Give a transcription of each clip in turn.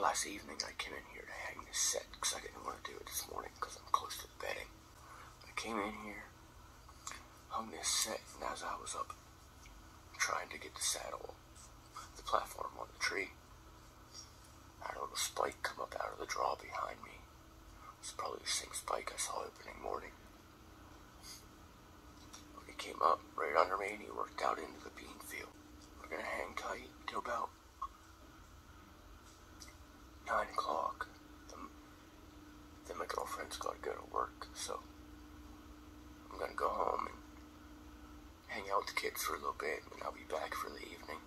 Last evening I came in here to hang this set because I didn't want to do it this morning because I'm close to the bedding. I came in here, hung this set, and as I was up trying to get the saddle, the platform on the tree, I had a little spike come up out of the draw behind me. It's probably the same spike I saw opening morning. He came up right under me and he worked out into the bean field. We're gonna hang tight till about nine o'clock. Then, then my girlfriend's gotta go to work, so I'm gonna go home and hang out with the kids for a little bit, and I'll be back for the evening.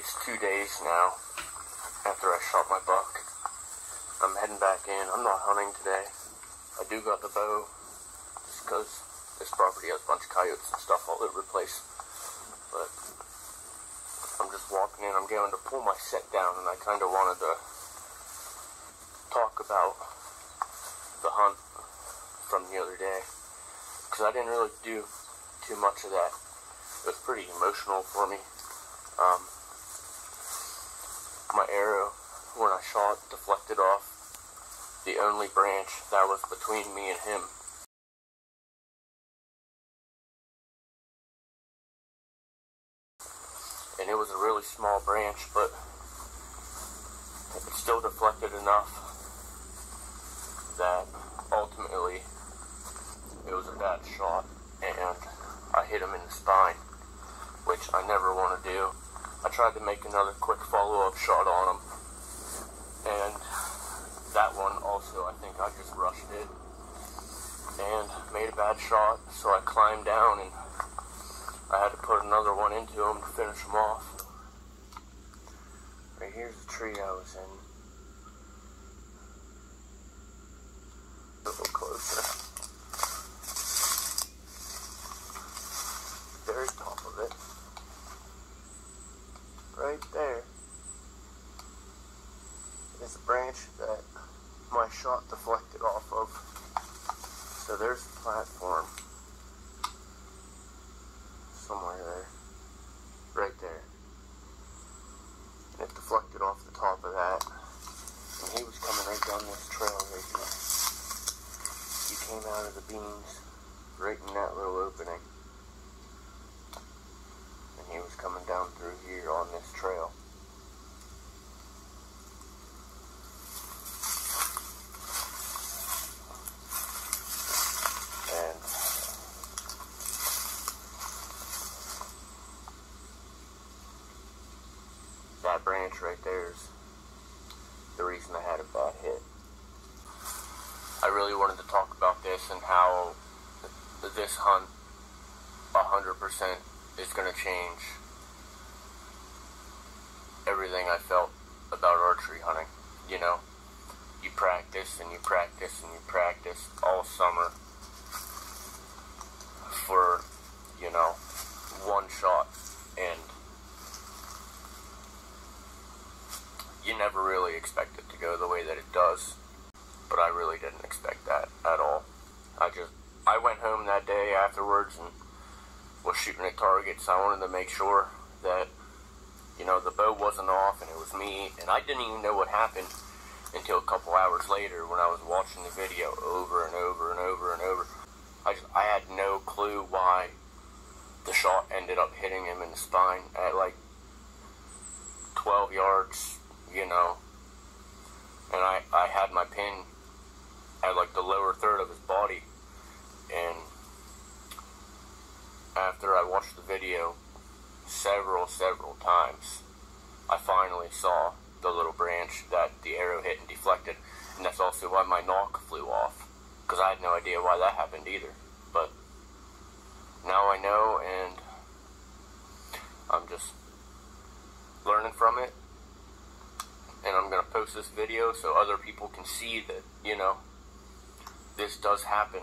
It's two days now after I shot my buck. I'm heading back in. I'm not hunting today. I do got the bow just because this property has a bunch of coyotes and stuff all over the place. But I'm just walking in. I'm going to pull my set down and I kind of wanted to talk about the hunt from the other day because I didn't really do too much of that. It was pretty emotional for me. Um, my arrow, when I shot, deflected off the only branch that was between me and him. And it was a really small branch, but it still deflected enough that ultimately it was a bad shot and I hit him in the spine, which I never want to do. I tried to make another quick follow-up shot on him and that one also I think I just rushed it and made a bad shot so I climbed down and I had to put another one into him to finish him off. Right here's the tree I was in. A little closer. Very top of it. Right there is a branch that my shot deflected off of. So there's the platform somewhere there. Right there. And it deflected off the top of that. And he was coming right down this trail right here. He came out of the beans right in that little opening. And he was coming down through this trail. And that branch right there is the reason I had a bad hit. I really wanted to talk about this and how this hunt 100% is going to change everything I felt about archery hunting. You know, you practice and you practice and you practice all summer for, you know, one shot and you never really expect it to go the way that it does. But I really didn't expect that at all. I just, I went home that day afterwards and was shooting at targets. I wanted to make sure that, you know, the bow wasn't off and it was me. And I didn't even know what happened until a couple hours later when I was watching the video over and over and over and over. I just, I had no clue why the shot ended up hitting him in the spine at like 12 yards you know. And I, I had my pin at like the lower third of his body. And after I watched the video several, several times, I finally saw the little branch that the arrow hit and deflected. And that's also why my nock flew off. Because I had no idea why that happened either. But now I know and I'm just learning from it and I'm going to post this video so other people can see that, you know, this does happen